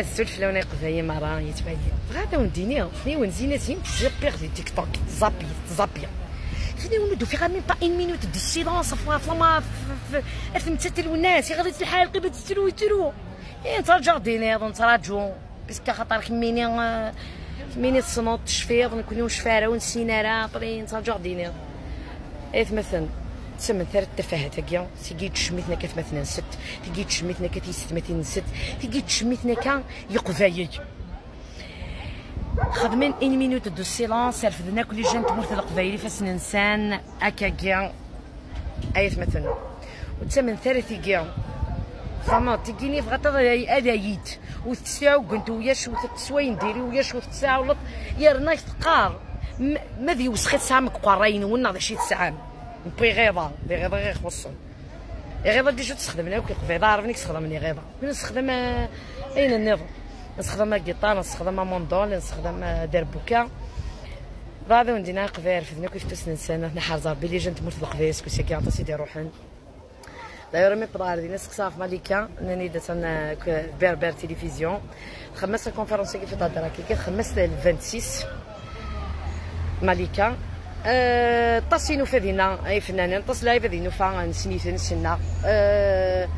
السلف لو نقضي مرة يتباين غادا ونديني فني ونزينا زين زابيغ دي تيك توك زابي زابي فني ونودو في غير ميم با ان مينوت دي سيلونس فما في متتل والناس غادي الحال قبل تسلو يترو انت جاردينير انت راجو باسكو خاطر كميني كميني تصنوط تشفيض نكونو شفاره ونسينا طري انت جاردينير ايث مثلا تسمى ثلاث التفاهات هكيا تيجي تشميتنا كات مثلا ست تيجي تشميتنا كات يست مثلا ست تيجي تشميتنا كا يقفايج خدمين إن مينوت دو سيلونس رفدنا كل جان تمرت القبايلي فاس ننسان اكاكيا ايت مثلا وتسمى ثلاث كيا فما تيجيني فغات ادايت وتسعة وقنت وياش وتسوين ديري وياش وتسعة ولط يا رناك تقار. ما ذي وسخيت سامك قراين ونا شي تسعام نبغي غيضه لي غيضه غير خصهم غيضه ديجا تستخدم لها كيقفي عرفني كنستخدم غيضه نستخدم أين النظام؟ نستخدم جيتار نستخدم موندول نستخدم دربوكا بعد وندينا قفير فدنا كيف تسنسان حنا حارزة بلي جنت مرت القفيس كوسي كي عطا سيدي روحن. داير مي بضار دينا سكساف ماليكا ناني درت أنا بير بير تيليفزيون. خمست الكونفرنس كيف تهضر كي خمست 26 ماليكا. أه تصينو فذينا أي فنانين تصلا فذينو فا نسنيت نسنا أه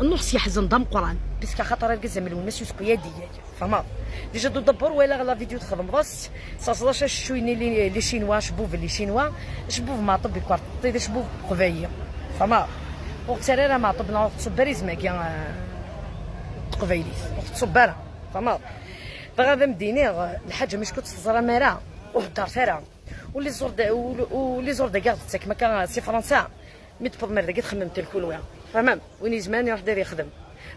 النص يحزن ضم قرآن. باسكو خاطر القزم الناس يسكو يدي فما. ديجا دبر ولا لا فيديو تخدم بس صاصلاش شويني لي لي شينوا شبوف لي شينوا. شبوف ما طبي كوارت طيب شبوف قبايه فما. وقت راه ما طبنا تصبري زماكيا قبايلي وقت تصبر فما. فغادا مديني الحاجة مش كنت تصرا مرا وهدار ثرا ولي زور دا ولي زور دا كاع تاك ما كان سي فرنسا. مي تفض مرة كي تخممت الكل فمام وين زمان يروح داير يخدم.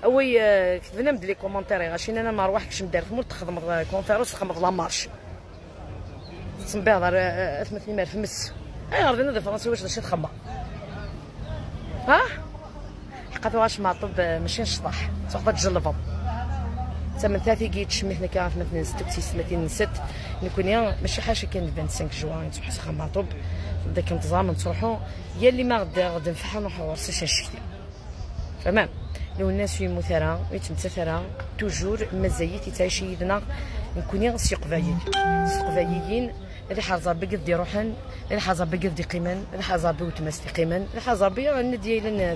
أوي كتبنا مد لي كومونتير غاشي أنا ما نروحكش مدار في مول تخدم كونفيرونس تخدم لا مارش. تسمى بها دار ثمثني مال فمس أي غير دي فرنسي واش داش تخمم؟ ها؟ حقا واش ما طب ماشي نشطح. تاخذ تجلفهم من ثلاثة كي تشميتنا كان مثلا ست تسيس مثلا ست. نكون يا ماشي حاجة كان 25 جوان تروح سخا ماطوب داك نتزامن تروحو يا اللي ما غدا غدا نفحو نروحو شي تمام؟ لو الناس في مثرى ويتمثثرى توجور مزايت يتعيش يدنا. نكوني سي قبايل سي قبايلين اللي حاضر بقد دي روحن. اللي حاضر بقد دي قيمن. اللي حاضر بوتمس دي قيمن. اللي حاضر بيا ندي لنا